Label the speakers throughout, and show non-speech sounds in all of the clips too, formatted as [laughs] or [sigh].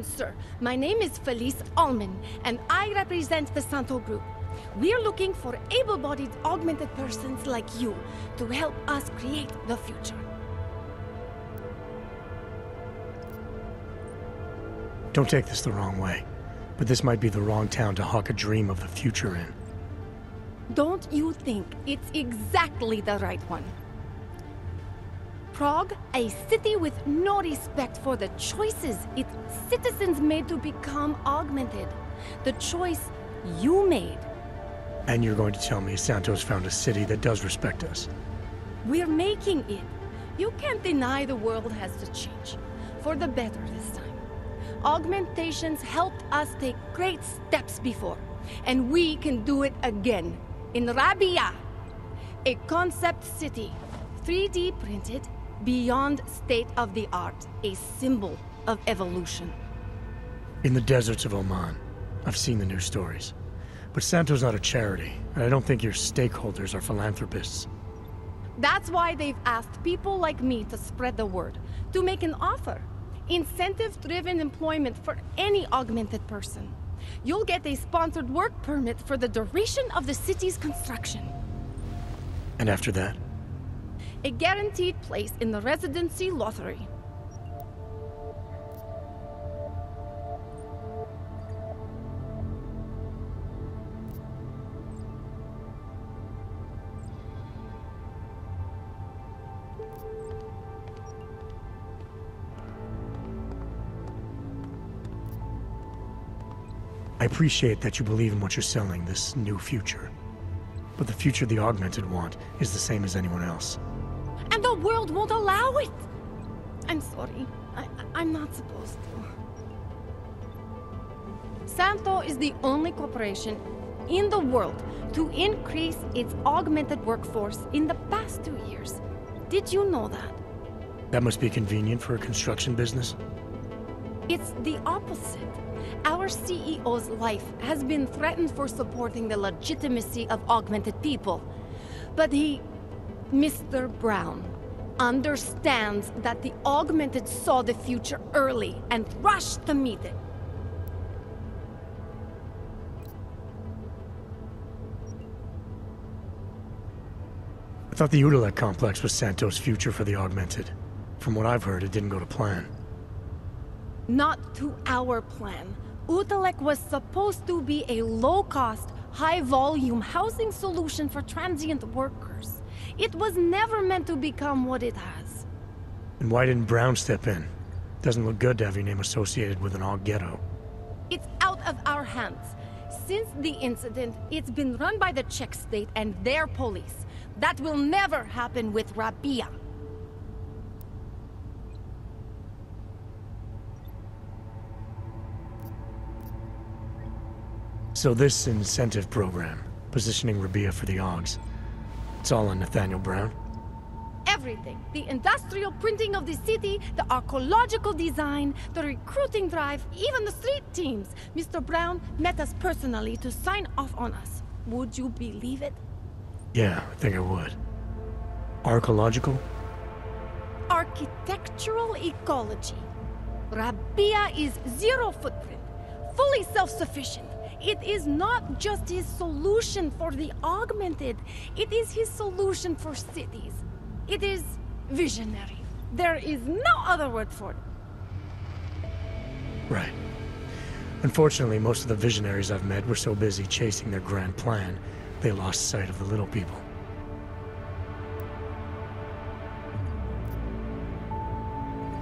Speaker 1: afternoon, sir. My name is Felice Allman, and I represent the Santeau Group. We're looking for able-bodied augmented persons like you to help us create the future.
Speaker 2: Don't take this the wrong way, but this might be the wrong town to hawk a dream of the future in.
Speaker 1: Don't you think it's exactly the right one? Prague, a city with no respect for the choices its citizens made to become augmented. The choice you made.
Speaker 2: And you're going to tell me Santeau's found a city that does respect us.
Speaker 1: We're making it. You can't deny the world has to change. For the better this time. Augmentations helped us take great steps before. And we can do it again. In Rabi'ah. A concept city. 3D printed, beyond state of the art. A symbol of evolution.
Speaker 2: In the deserts of Oman. I've seen the news stories. But Santeau's not a charity, and I don't think your stakeholders are philanthropists.
Speaker 1: That's why they've asked people like me to spread the word, to make an offer. Incentive-driven employment for any augmented person. You'll get a sponsored work permit for the duration of the city's construction.
Speaker 2: And after that?
Speaker 1: A guaranteed place in the residency lottery.
Speaker 2: I appreciate that you believe in what you're selling, this new future. But the future the Augmented want is the same as anyone else.
Speaker 1: And the world won't allow it! I'm sorry. I, I'm not supposed to. Santeau is the only corporation in the world to increase its augmented workforce in the past two years. Did you know that?
Speaker 2: That must be convenient for a construction business.
Speaker 1: It's the opposite. Our CEO's life has been threatened for supporting the legitimacy of augmented people. But he, Mr. Brown, understands that the augmented saw the future early and rushed to meet it.
Speaker 2: I thought the Utulek complex was Santeau's future for the Augmented. From what I've heard, it didn't go to plan.
Speaker 1: Not to our plan. Utulek was supposed to be a low-cost, high-volume housing solution for transient workers. It was never meant to become what it has.
Speaker 2: And why didn't Brown step in? Doesn't look good to have your name associated with an Aug ghetto.
Speaker 1: It's out of our hands. Since the incident, it's been run by the Czech state and their police. That will never happen with Rabi'ah.
Speaker 2: So this incentive program, positioning Rabi'ah for the Augs, it's all on Nathaniel Brown?
Speaker 1: Everything. The industrial printing of the city, the archaeological design, the recruiting drive, even the street teams. Mr. Brown met us personally to sign off on us. Would you believe it?
Speaker 2: Yeah, I think I would. Archaeological?
Speaker 1: Architectural ecology. Rabi'ah is zero footprint, fully self-sufficient. It is not just his solution for the augmented, it is his solution for cities. It is visionary. There is no other word for it.
Speaker 2: Right. Unfortunately, most of the visionaries I've met were so busy chasing their grand plan, they lost sight of the little people.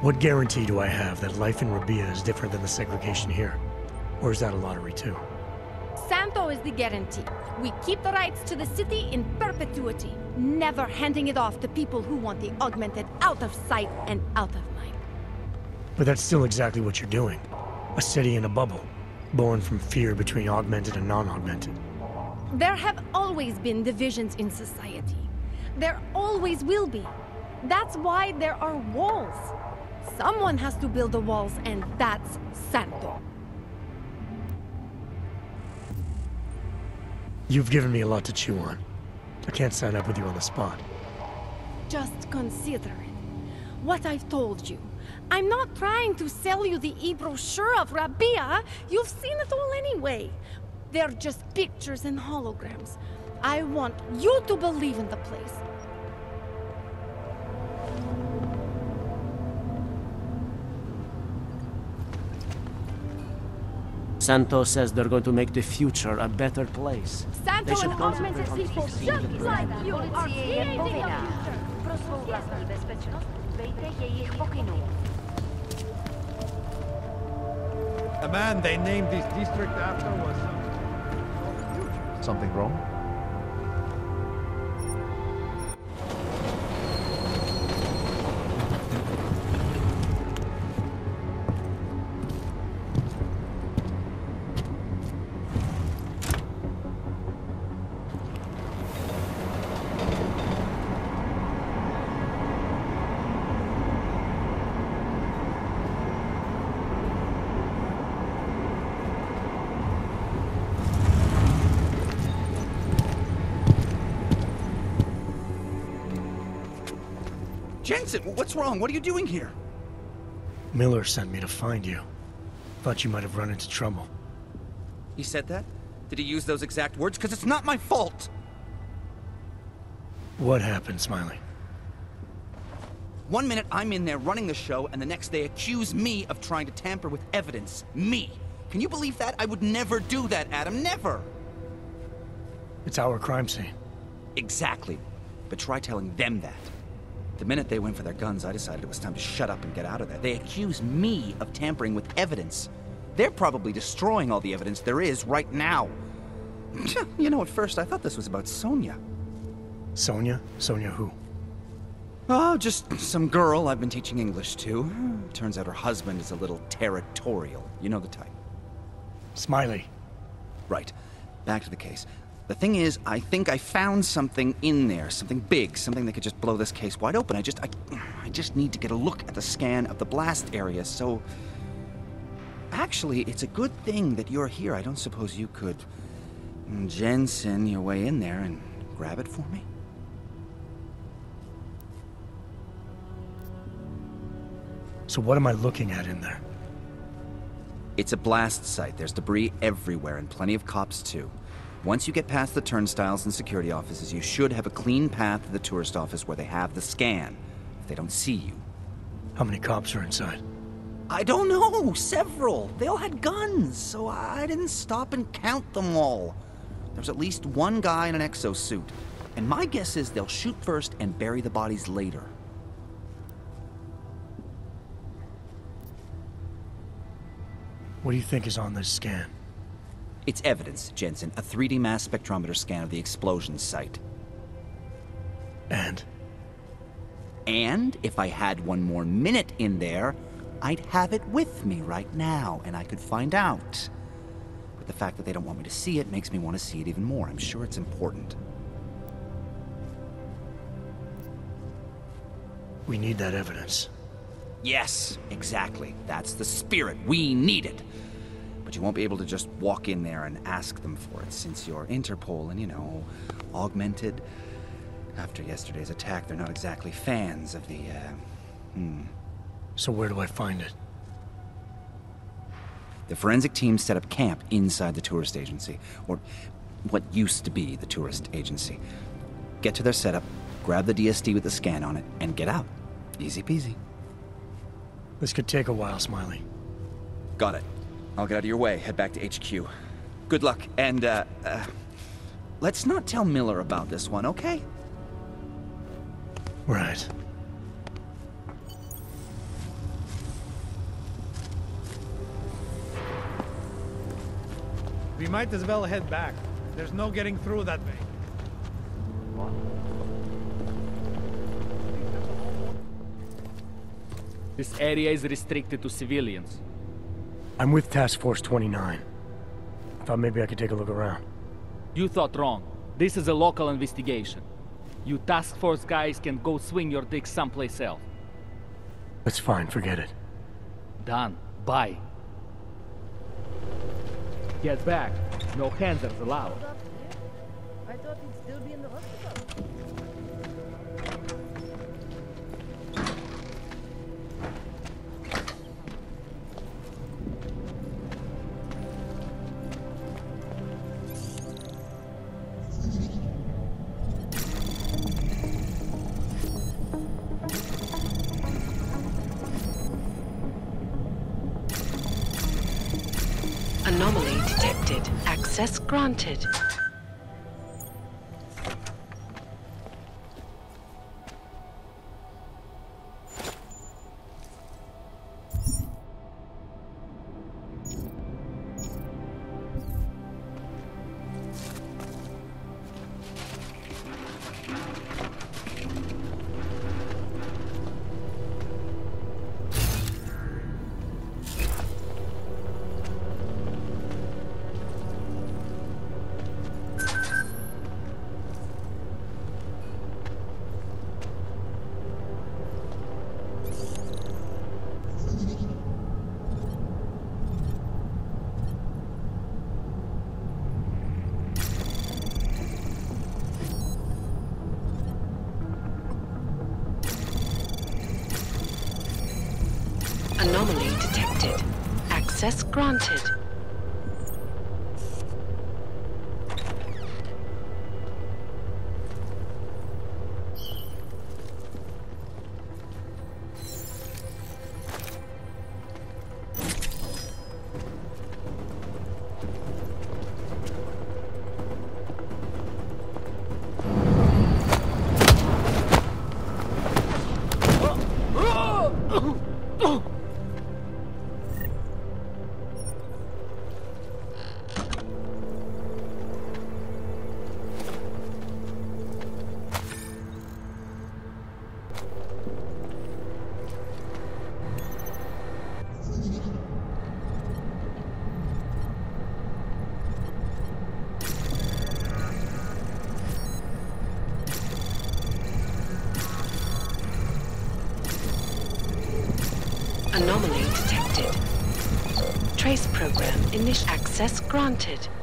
Speaker 2: What guarantee do I have that life in Rabi'ah is different than the segregation here? Or is that a lottery too?
Speaker 1: Santeau is the guarantee. We keep the rights to the city in perpetuity, never handing it off to people who want the augmented out of sight and out of mind.
Speaker 2: But that's still exactly what you're doing. A city in a bubble, born from fear between augmented and non-augmented.
Speaker 1: There have always been divisions in society. There always will be. That's why there are walls. Someone has to build the walls, and that's Santeau.
Speaker 2: You've given me a lot to chew on. I can't sign up with you on the spot.
Speaker 1: Just consider it. What I've told you. I'm not trying to sell you the e-brochure of Rabi'ah. You've seen it all anyway. They're just pictures and holograms. I want you to believe in the place.
Speaker 3: Santos says they're going to make the future a better place.
Speaker 1: Santeau
Speaker 3: should
Speaker 1: and
Speaker 3: concentrate
Speaker 1: augmented
Speaker 3: on
Speaker 1: people just
Speaker 3: the
Speaker 1: like
Speaker 3: brand.
Speaker 1: you are creating the
Speaker 4: povinná.
Speaker 1: future.
Speaker 4: Pro svou vlastní bezpečnost dbejte jejich pokynů.
Speaker 5: The man they named this district after was
Speaker 6: Something wrong?
Speaker 7: Jensen, what's wrong? What are you doing here?
Speaker 2: Miller sent me to find you. Thought you might have run into trouble.
Speaker 7: He said that? Did he use those exact words? Because it's not my fault!
Speaker 2: What happened, Smiley?
Speaker 7: One minute I'm in there running the show, and the next they accuse me of trying to tamper with evidence. Me! Can you believe that? I would never do that, Adam. Never!
Speaker 2: It's our crime scene.
Speaker 7: Exactly. But try telling them that. The minute they went for their guns, I decided it was time to shut up and get out of there. They accuse me of tampering with evidence. They're probably destroying all the evidence there is right now. [laughs] you know, at first I thought this was about Sonia.
Speaker 2: Sonia? Sonia who?
Speaker 7: Oh, just some girl I've been teaching English to. Turns out her husband is a little territorial. You know the type.
Speaker 2: Smiley.
Speaker 7: Right. Back to the case. The thing is, I think I found something in there, something big, something that could just blow this case wide open. I just, I, I just need to get a look at the scan of the blast area. So, actually, it's a good thing that you're here. I don't suppose you could mm, Jensen your way in there and grab it for me.
Speaker 2: So what am I looking at in there?
Speaker 7: It's a blast site. There's debris everywhere and plenty of cops too. Once you get past the turnstiles and security offices, you should have a clean path to the tourist office where they have the scan. If they don't see you.
Speaker 2: How many cops are inside?
Speaker 7: I don't know. Several. They all had guns, so I didn't stop and count them all. There's at least one guy in an exosuit. And my guess is they'll shoot first and bury the bodies later.
Speaker 2: What do you think is on this scan?
Speaker 7: It's evidence, Jensen. A 3D mass spectrometer scan of the explosion site.
Speaker 2: And?
Speaker 7: And if I had one more minute in there, I'd have it with me right now, and I could find out. But the fact that they don't want me to see it makes me want to see it even more. I'm sure it's important.
Speaker 2: We need that evidence.
Speaker 7: Yes, exactly. That's the spirit. We need it. But you won't be able to just walk in there and ask them for it, since you're Interpol and, you know, augmented. After yesterday's attack, they're not exactly fans of the, uh, hmm.
Speaker 2: So where do I find it?
Speaker 7: The forensic team set up camp inside the tourist agency, or what used to be the tourist agency. Get to their setup, grab the DSD with the scan on it, and get out. Easy peasy.
Speaker 2: This could take a while, Smiley.
Speaker 7: Got it. I'll get out of your way, head back to HQ. Good luck, and, uh, uh, let's not tell Miller about this one, okay?
Speaker 2: Right.
Speaker 5: We might as well head back. There's no getting through that way.
Speaker 8: This area is restricted to civilians.
Speaker 2: I'm with Task Force 29. I Thought maybe I could take a look around.
Speaker 8: You thought wrong. This is a local investigation. You task force guys can go swing your dick someplace else.
Speaker 2: That's fine, forget it.
Speaker 8: Done. Bye. Get back. No handlers allowed.
Speaker 9: Access granted. Access granted.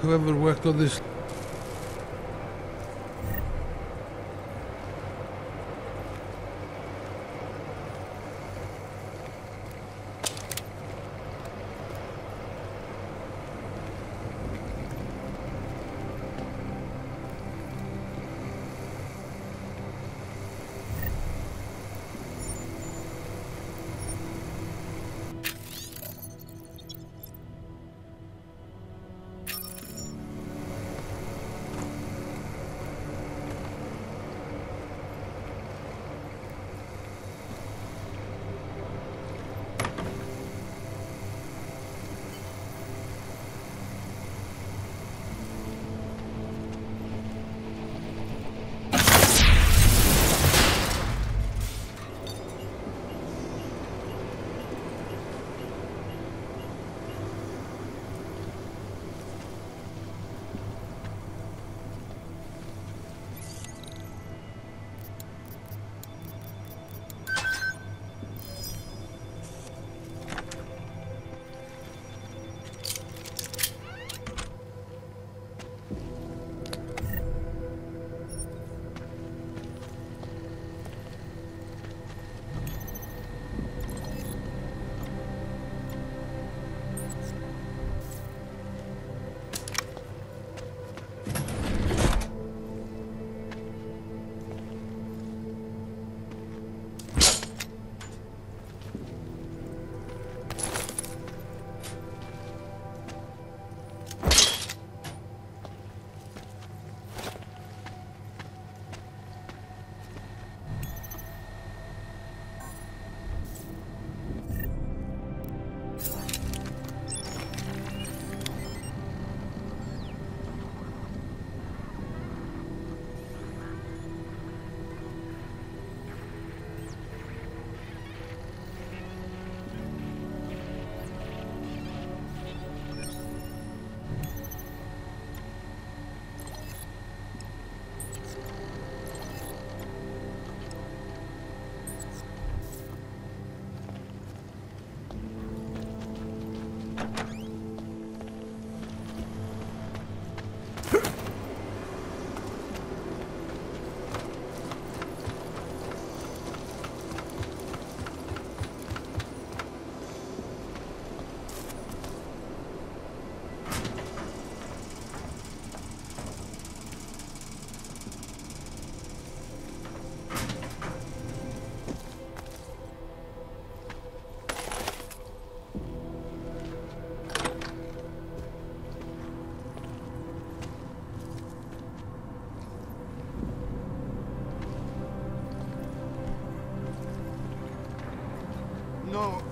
Speaker 10: Whoever worked on this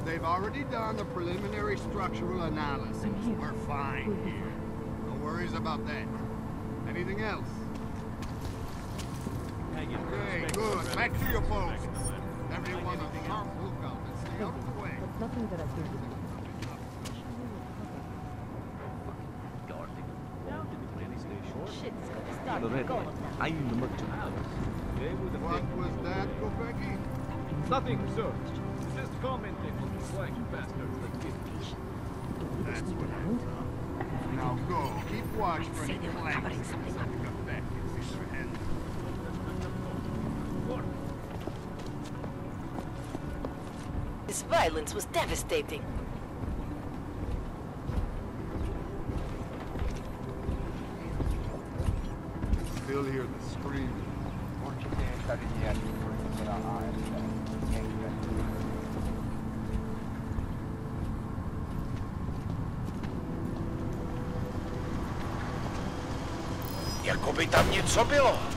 Speaker 11: they've already done the preliminary structural analysis. We're fine here. No worries about that. Anything else? Okay, good. Back to your post. Everyone on sharp lookout and stay out of the way.
Speaker 9: But Nothing that I can do. Shit's gonna start going now.
Speaker 12: I'm the merchant.
Speaker 11: What was that, Kopecki?
Speaker 12: Nothing, sir. Just commenting on the slack bastards that did
Speaker 11: That's what I thought. Now go. Keep watch for any clanks. Come back and fish your hand.
Speaker 9: This violence was devastating.
Speaker 13: Tam něco bylo.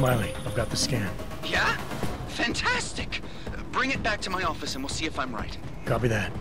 Speaker 2: Smiley, I've got the scan.
Speaker 7: Yeah? Fantastic! Bring it back to my office and we'll see if I'm right.
Speaker 2: Copy that.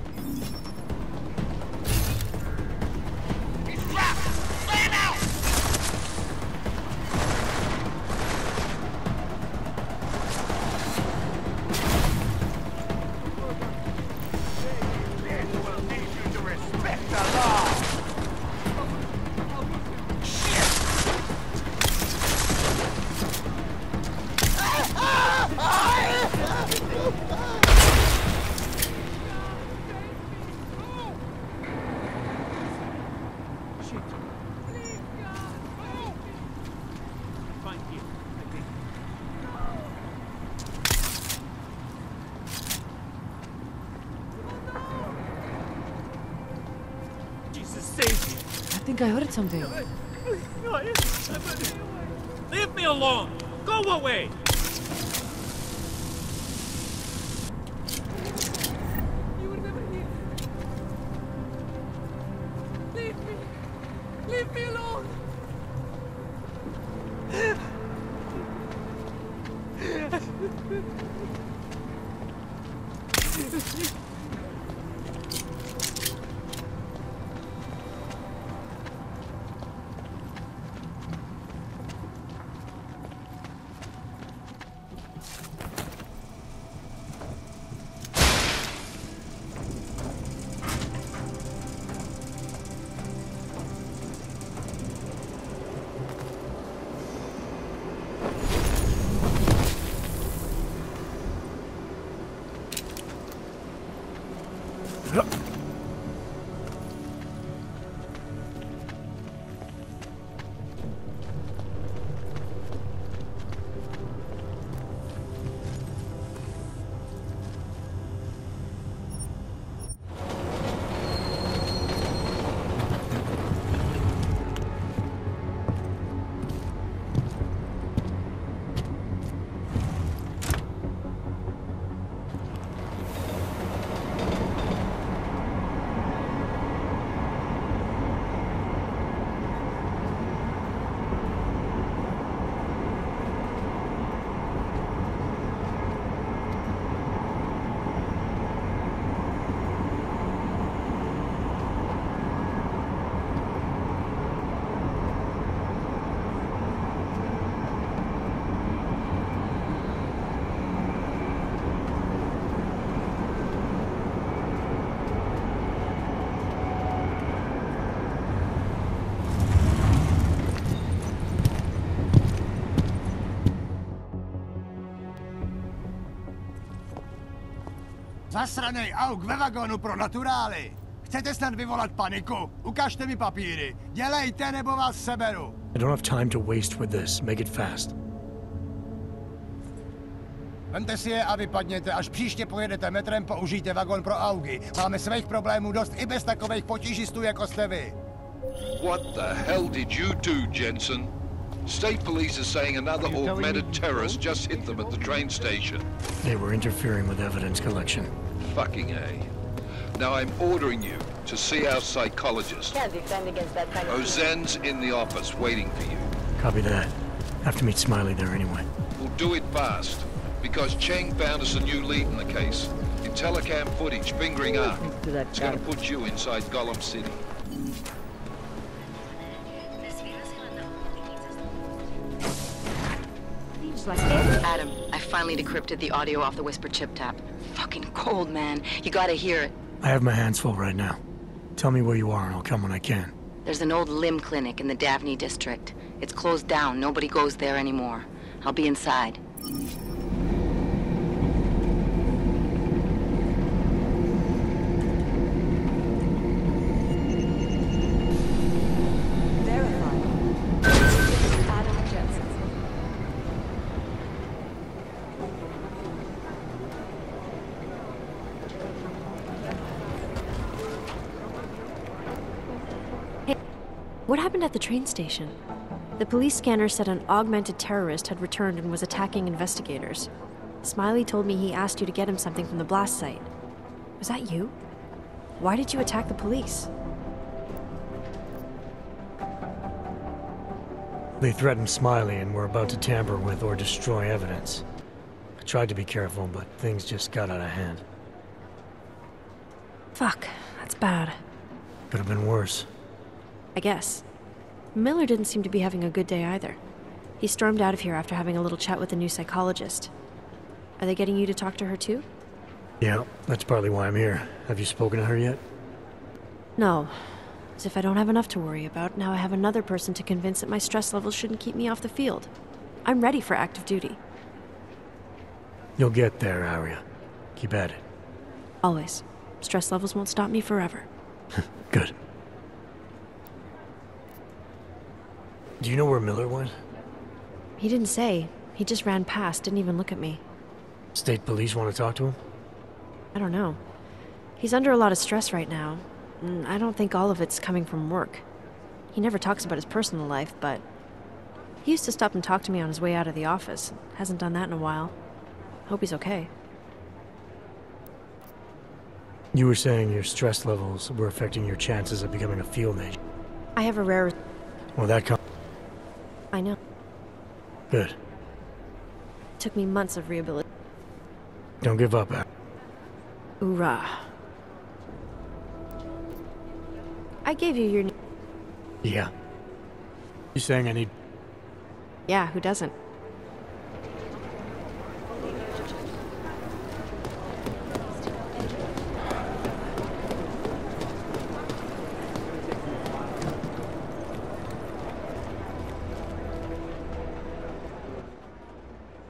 Speaker 9: Heard something.
Speaker 14: Leave me alone! Go away!
Speaker 15: Zasranej auk ve vagonu pro naturály! Chcete snad vyvolat paniku? Ukažte mi papíry. Dělejte, nebo vás seberu.
Speaker 2: I don't have time to waste with this. Make it fast.
Speaker 15: Vemte si je a vypadněte. Až příště pojedete metrem, použijte vagon pro augy. Máme svých problémů dost i bez takových potížistů, jako jste vy.
Speaker 16: What the hell did you do, Jensen? State police are saying another augmented terrorist just hit them at the train station.
Speaker 2: They were interfering with evidence collection.
Speaker 16: Fucking A. Now I'm ordering you to see our psychologist.
Speaker 4: Can't defend against that kind of...
Speaker 16: Auzenne's in the office waiting for you.
Speaker 2: Copy that. Have to meet Smiley there anyway.
Speaker 16: We'll do it fast, because Cheng found us a new lead in the case. In telecam footage fingering ARC. It's gonna put you inside Golem City.
Speaker 6: Adam, I finally decrypted the audio off the Whisper chip tap. Fucking cold, man. You gotta hear it.
Speaker 2: I have my hands full right now. Tell me where you are and I'll come when I can.
Speaker 6: There's an old limb clinic in the Davney district. It's closed down. Nobody goes there anymore. I'll be inside.
Speaker 4: Adam Jensen.
Speaker 17: Hey, what happened at the train station? The police scanner said an augmented terrorist had returned and was attacking investigators. Smiley told me he asked you to get him something from the blast site. Was that you? Why did you attack the police?
Speaker 2: They threatened Smiley and were about to tamper with or destroy evidence. I tried to be careful, but things just got out of hand.
Speaker 17: Fuck, that's bad.
Speaker 2: Could have been worse.
Speaker 17: I guess. Miller didn't seem to be having a good day either. He stormed out of here after having a little chat with the new psychologist. Are they getting you to talk to her too?
Speaker 2: Yeah, that's partly why I'm here. Have you spoken to her yet?
Speaker 17: No. As if I don't have enough to worry about, now I have another person to convince that my stress levels shouldn't keep me off the field. I'm ready for active duty.
Speaker 2: You'll get there, Arya. Keep at it.
Speaker 17: Always. Stress levels won't stop me forever. [laughs]
Speaker 2: Good. Do you know where Miller went?
Speaker 17: He didn't say. He just ran past, didn't even look at me.
Speaker 2: State police want to talk to him?
Speaker 17: I don't know. He's under a lot of stress right now. I don't think all of it's coming from work. He never talks about his personal life, but he used to stop and talk to me on his way out of the office. Hasn't done that in a while. Hope he's okay.
Speaker 2: You were saying your stress levels were affecting your chances of becoming a field agent.
Speaker 17: I have a rare.
Speaker 2: Well, that com-
Speaker 17: I know.
Speaker 2: Good.
Speaker 17: Took me months of rehabilitation.
Speaker 2: Don't give up, Arya.
Speaker 17: Hoorah. I gave you your.
Speaker 2: Yeah. You saying I need...
Speaker 17: Yeah, who doesn't?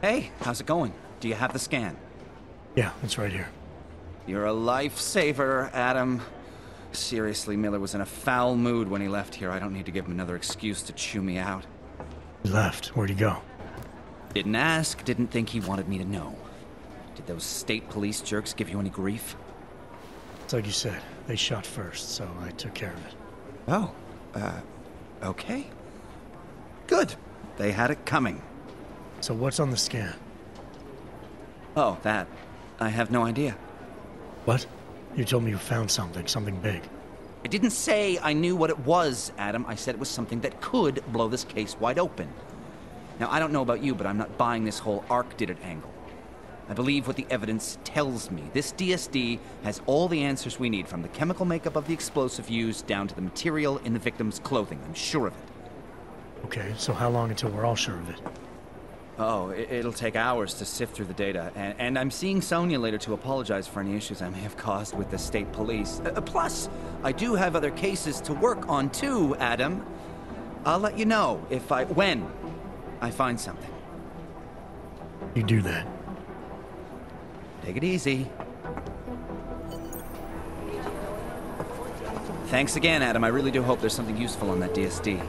Speaker 7: Hey, how's it going? Do you have the scan?
Speaker 2: Yeah, it's right here.
Speaker 7: You're a lifesaver, Adam. Seriously, Miller was in a foul mood when he left here. I don't need to give him another excuse to chew me out.
Speaker 2: He left. Where'd he go?
Speaker 7: Didn't ask, didn't think he wanted me to know. Did those state police jerks give you any grief?
Speaker 2: It's like you said. They shot first, so I took care of it.
Speaker 7: Oh, uh, okay. Good. They had it coming.
Speaker 2: So what's on the scan?
Speaker 7: Oh, that. I have no idea.
Speaker 2: What? You told me you found something, something big.
Speaker 7: I didn't say I knew what it was, Adam. I said it was something that could blow this case wide open. Now, I don't know about you, but I'm not buying this whole ARC did it angle. I believe what the evidence tells me. This DSD has all the answers we need, from the chemical makeup of the explosive used down to the material in the victim's clothing. I'm sure of it.
Speaker 2: Okay, so how long until we're all sure of it?
Speaker 7: Oh, it, will take hours to sift through the data, and, and, I'm seeing Sonia later to apologize for any issues I may have caused with the state police. Uh, uh, plus, I do have other cases to work on too, Adam. I'll let you know if I... when I find something.
Speaker 2: You do that.
Speaker 7: Take it easy. Thanks again, Adam. I really do hope there's something useful on that DSD.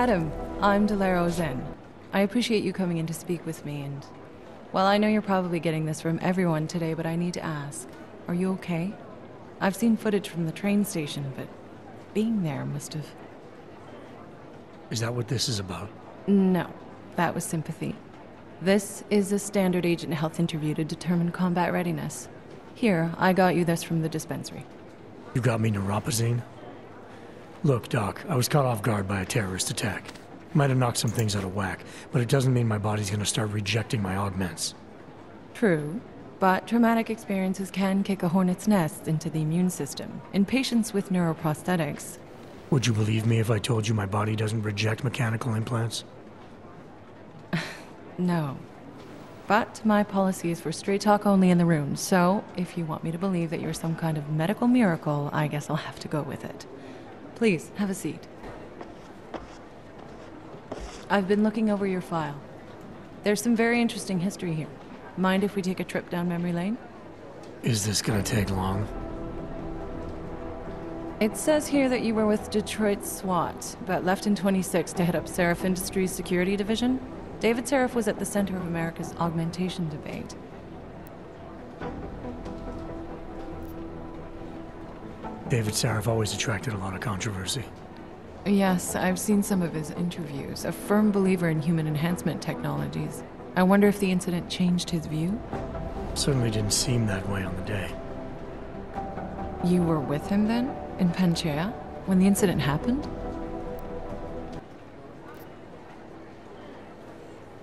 Speaker 18: Adam, I'm Delara Auzenne. I appreciate you coming in to speak with me, and... Well, I know you're probably getting this from everyone today, but I need to ask. Are you okay? I've seen footage from the train station, but being there must have...
Speaker 2: Is that what this is about?
Speaker 18: No, that was sympathy. This is a standard agent health interview to determine combat readiness. Here, I got you this from the dispensary.
Speaker 2: You got me neuropozyne? Look, Doc, I was caught off guard by a terrorist attack. Might have knocked some things out of whack, but it doesn't mean my body's gonna start rejecting my augments.
Speaker 18: True, but traumatic experiences can kick a hornet's nest into the immune system. In patients with neuroprosthetics,
Speaker 2: Would you believe me if I told you my body doesn't reject mechanical implants? [laughs]
Speaker 18: no. But my policy is for straight talk only in the room, so if you want me to believe that you're some kind of medical miracle, I guess I'll have to go with it. Please, have a seat. I've been looking over your file. There's some very interesting history here. Mind if we take a trip down memory lane?
Speaker 2: Is this gonna take long?
Speaker 18: It says here that you were with Detroit SWAT, but left in 26 to head up Sarif Industries Security Division. David Sarif was at the center of America's augmentation debate.
Speaker 2: David Sarif always attracted a lot of controversy.
Speaker 18: Yes, I've seen some of his interviews. A firm believer in human enhancement technologies. I wonder if the incident changed his view?
Speaker 2: Certainly didn't seem that way on the day.
Speaker 18: You were with him then? In Panchaea? When the incident happened?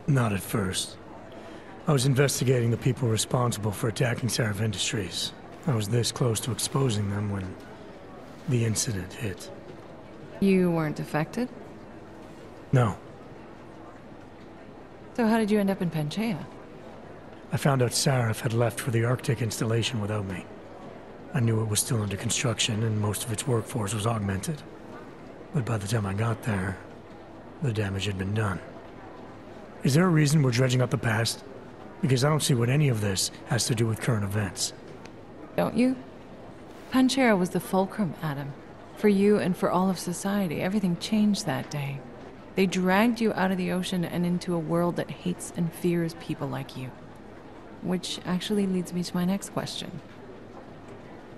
Speaker 2: Not at first. I was investigating the people responsible for attacking Sarif Industries. I was this close to exposing them when the incident hit.
Speaker 18: You weren't affected?
Speaker 2: No.
Speaker 18: So how did you end up in Panchaea?
Speaker 2: I found out Sarif had left for the Arctic installation without me. I knew it was still under construction and most of its workforce was augmented. But by the time I got there, the damage had been done. Is there a reason we're dredging up the past? Because I don't see what any of this has to do with current events.
Speaker 18: Don't you? Panchaea was the fulcrum, Adam. For you and for all of society, everything changed that day. They dragged you out of the ocean and into a world that hates and fears people like you. Which actually leads me to my next question.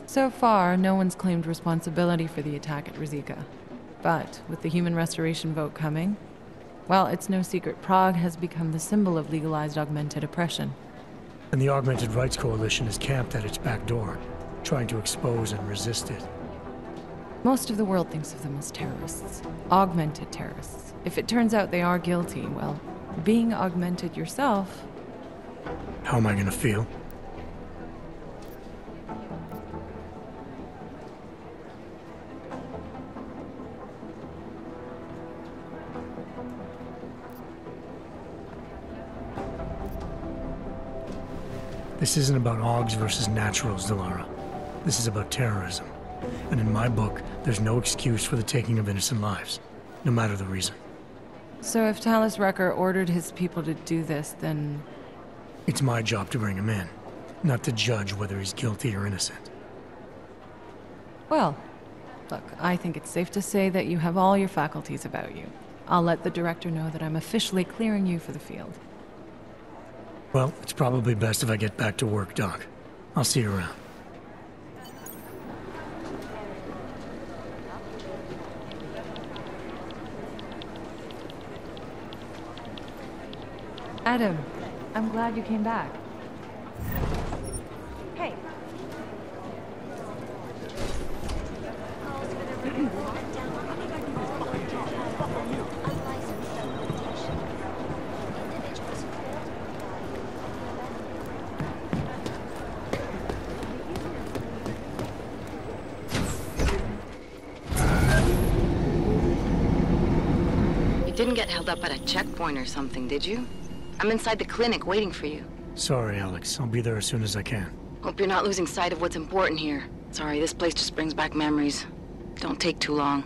Speaker 18: So far, no one's claimed responsibility for the attack at Ruzicka. But with the human restoration vote coming, well, it's no secret Prague has become the symbol of legalized augmented oppression.
Speaker 2: And the Augmented Rights Coalition is camped at its back door, trying to expose and resist it.
Speaker 18: Most of the world thinks of them as terrorists. Augmented terrorists. If it turns out they are guilty, well, being augmented yourself.
Speaker 2: How am I gonna feel? This isn't about Augs versus Naturals, Delara. This is about terrorism. And in my book, there's no excuse for the taking of innocent lives, no matter the reason.
Speaker 18: So if Talos Rucker ordered his people to do this, then.
Speaker 2: It's my job to bring him in, not to judge whether he's guilty or innocent.
Speaker 18: Well, look, I think it's safe to say that you have all your faculties about you. I'll let the director know that I'm officially clearing you for the field.
Speaker 2: Well, it's probably best if I get back to work, Doc. I'll see you around.
Speaker 18: Adam, I'm glad you came back.
Speaker 4: Hey.
Speaker 6: You didn't get held up at a checkpoint or something, did you? I'm inside the clinic waiting for you.
Speaker 2: Sorry, Alex. I'll be there as soon as I can.
Speaker 6: Hope you're not losing sight of what's important here. Sorry, this place just brings back memories. Don't take too long.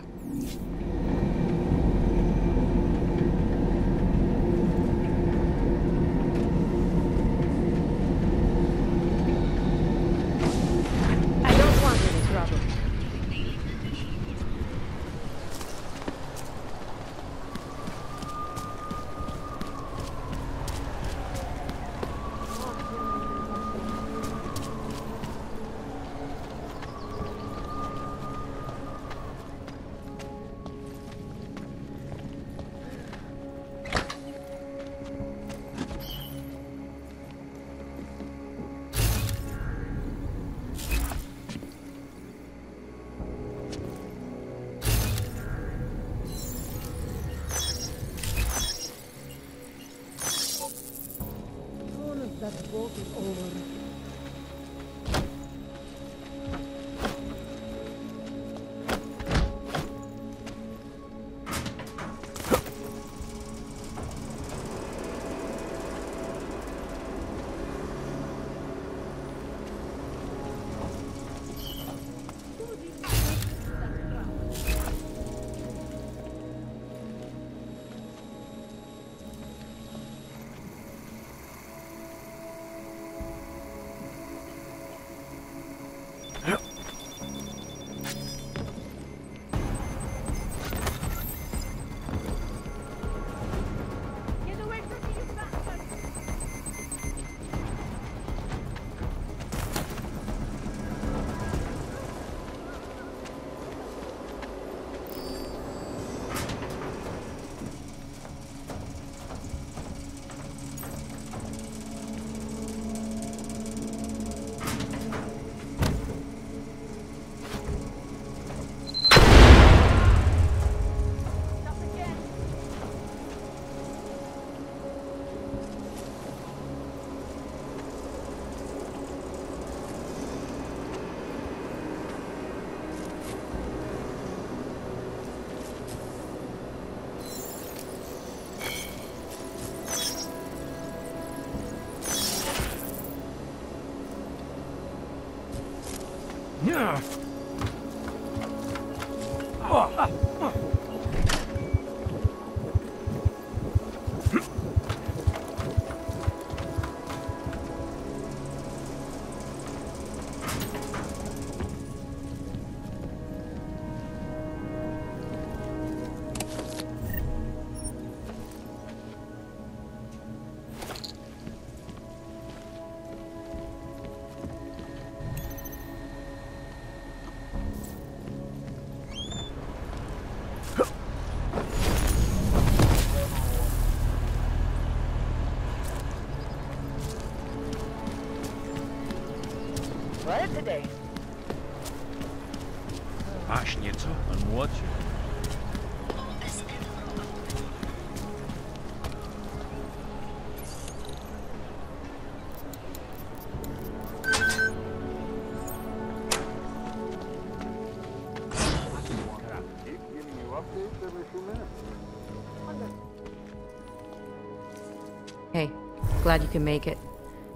Speaker 6: Glad you can make it.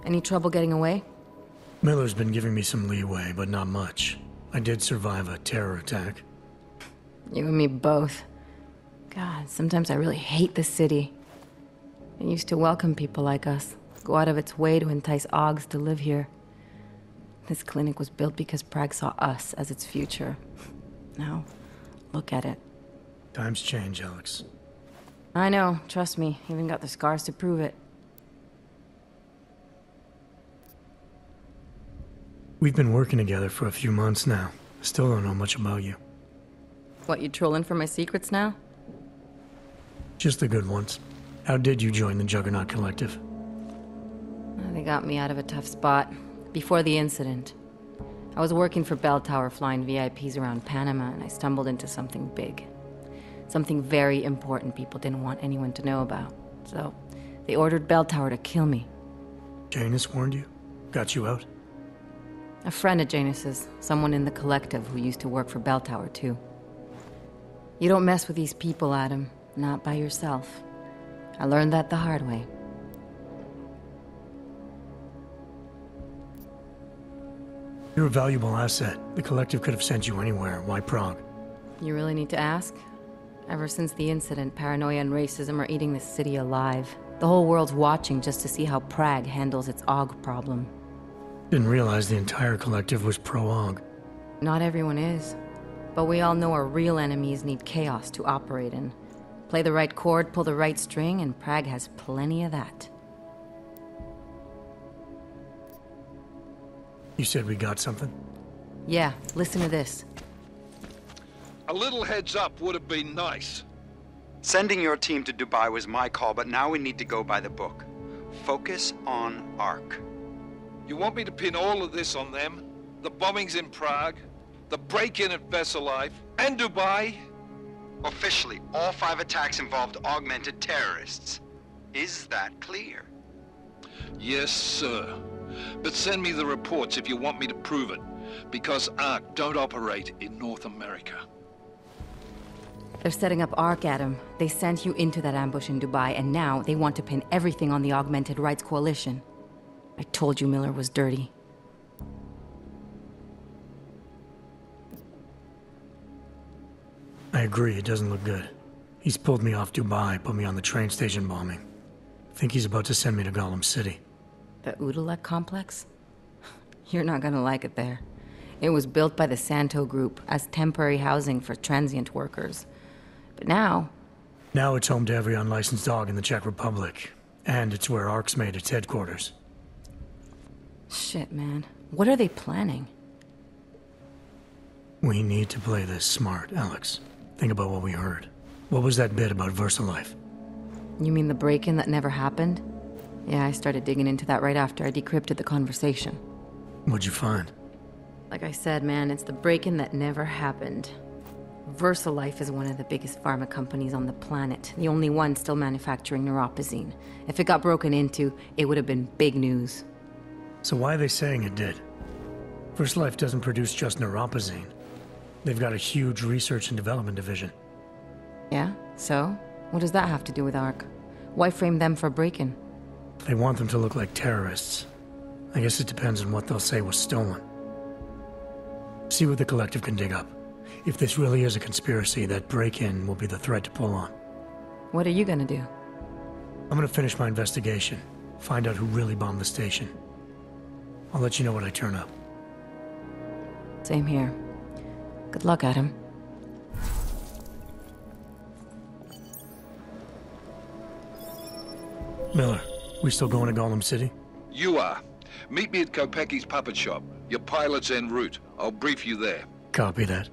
Speaker 6: Any trouble getting away?
Speaker 2: Miller's been giving me some leeway, but not much. I did survive a terror attack.
Speaker 6: You and me both. God, sometimes I really hate the city. It used to welcome people like us, go out of its way to entice Augs to live here. This clinic was built because Prague saw us as its future. Now, look at it.
Speaker 2: Times change, Alex.
Speaker 6: I know, trust me, even got the scars to prove it.
Speaker 2: We've been working together for a few months now. Still don't know much about you.
Speaker 6: What, you trolling for my secrets now?
Speaker 2: Just the good ones. How did you join the Juggernaut Collective?
Speaker 6: They got me out of a tough spot. Before the incident, I was working for Belltower flying VIPs around Panama, and I stumbled into something big. Something very important people didn't want anyone to know about. So, they ordered Belltower to kill me.
Speaker 2: Janus warned you? Got you out?
Speaker 6: A friend of Janus's, someone in the collective who used to work for Belltower, too. You don't mess with these people, Adam. Not by yourself. I learned that the hard way.
Speaker 2: You're a valuable asset. The collective could have sent you anywhere. Why Prague?
Speaker 6: You really need to ask? Ever since the incident, paranoia and racism are eating this city alive. The whole world's watching just to see how Prague handles its AUG problem.
Speaker 2: Didn't realize the entire collective was pro-AUG.
Speaker 6: Not everyone is. But we all know our real enemies need chaos to operate in. Play the right chord, pull the right string, and Prague has plenty of that.
Speaker 2: You said we got something?
Speaker 6: Yeah, listen to this.
Speaker 16: A little heads up would have been nice.
Speaker 7: Sending your team to Dubai was my call, but now we need to go by the book. Focus on ARC.
Speaker 16: You want me to pin all of this on them? The bombings in Prague, the break-in at VersaLife, and Dubai?
Speaker 7: Officially, all five attacks involved augmented terrorists. Is that clear?
Speaker 16: Yes, sir. But send me the reports if you want me to prove it, because ARC don't operate in North America.
Speaker 6: They're setting up ARC, Adam. They sent you into that ambush in Dubai, and now they want to pin everything on the Augmented Rights Coalition. I told you Miller was dirty.
Speaker 2: I agree, it doesn't look good. He's pulled me off Dubai, put me on the train station bombing. Think he's about to send me to Golem City.
Speaker 6: The Utulek complex? [sighs] You're not gonna like it there. It was built by the Santeau Group as temporary housing for transient workers. But now...
Speaker 2: Now it's home to every unlicensed dog in the Czech Republic. And it's where ARC's made its headquarters.
Speaker 6: Shit, man. What are they planning?
Speaker 2: We need to play this smart, Alex. Think about what we heard. What was that bit about VersaLife?
Speaker 6: You mean the break-in that never happened? Yeah, I started digging into that right after I decrypted the conversation.
Speaker 2: What'd you find?
Speaker 6: Like I said, man, it's the break-in that never happened. VersaLife is one of the biggest pharma companies on the planet, the only one still manufacturing neuropozyne. If it got broken into, it would have been big news.
Speaker 2: So why are they saying it did? VersaLife doesn't produce just neuropozyne. They've got a huge research and development division.
Speaker 6: Yeah? So? What does that have to do with ARC? Why frame them for break-in?
Speaker 2: They want them to look like terrorists. I guess it depends on what they'll say was stolen. See what the Collective can dig up. If this really is a conspiracy, that break-in will be the thread to pull on.
Speaker 6: What are you gonna do?
Speaker 2: I'm gonna finish my investigation. Find out who really bombed the station. I'll let you know when I turn up.
Speaker 6: Same here. Good luck, Adam.
Speaker 2: Miller, we still going to Golem City?
Speaker 16: You are. Meet me at Kopecki's puppet shop. Your pilot's en route. I'll brief you there.
Speaker 2: Copy that.